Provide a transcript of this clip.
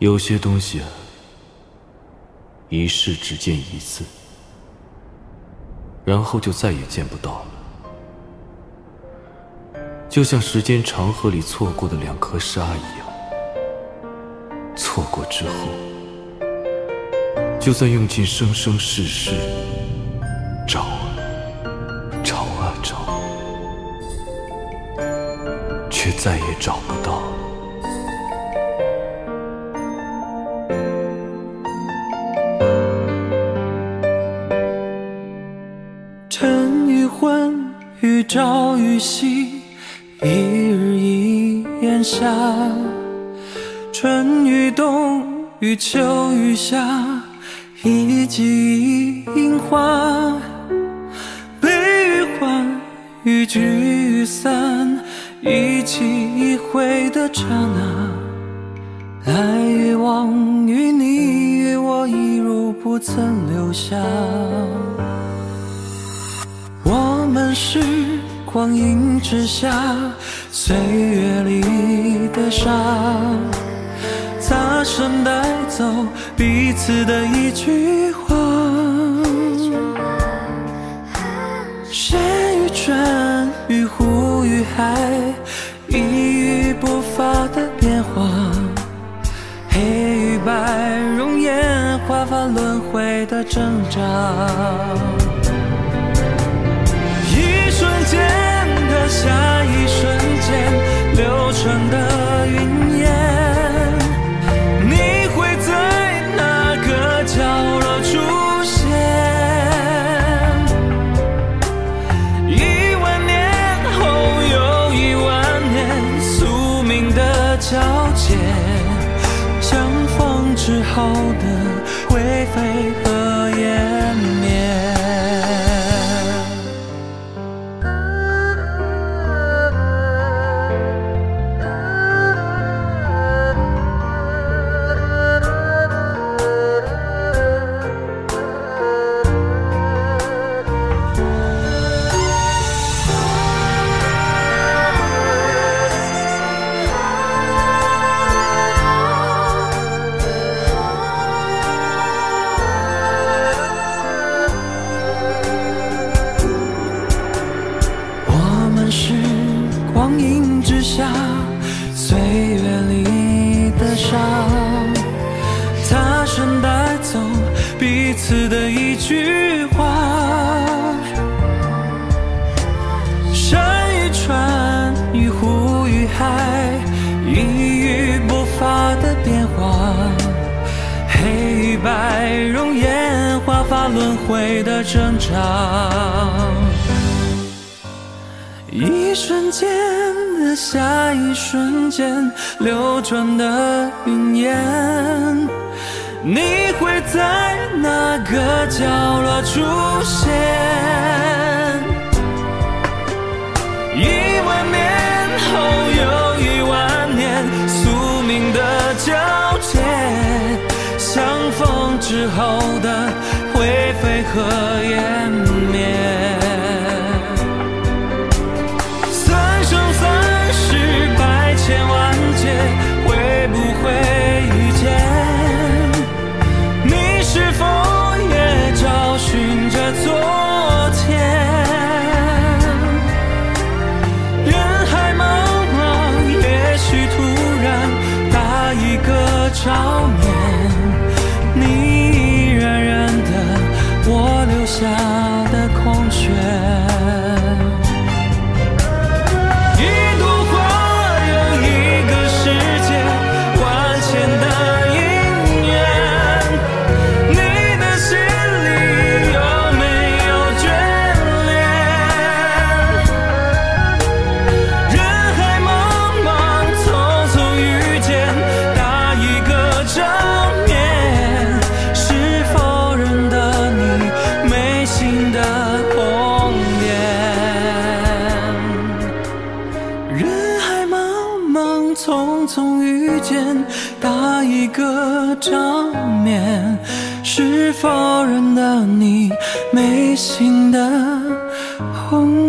有些东西啊，一世只见一次，然后就再也见不到了。就像时间长河里错过的两颗沙一样，错过之后，就算用尽生生世世找啊找啊找，却再也找不到。朝与夕，一日一炎夏；春与冬，与秋与夏，一季一樱花。悲与欢，与聚与散，一期一会的刹那。来与往，与你与我，一如不曾留下。我们是光阴之下岁月里的沙，擦身带走彼此的一句话。山与川与湖与海，一语不发的变化。黑与白，容颜花发轮回的挣扎。界，相逢之后的灰飞和烟。彼此的一句话。山与川与湖与海，一语不发的变化。黑与白，容颜花发轮回的挣扎。一瞬间的下一瞬间，流转的云烟，你会在哪个角落出现？一万年后又一万年，宿命的交界，相逢之后的灰飞和烟你终遇见，打一个照面，是否认得你眉心的红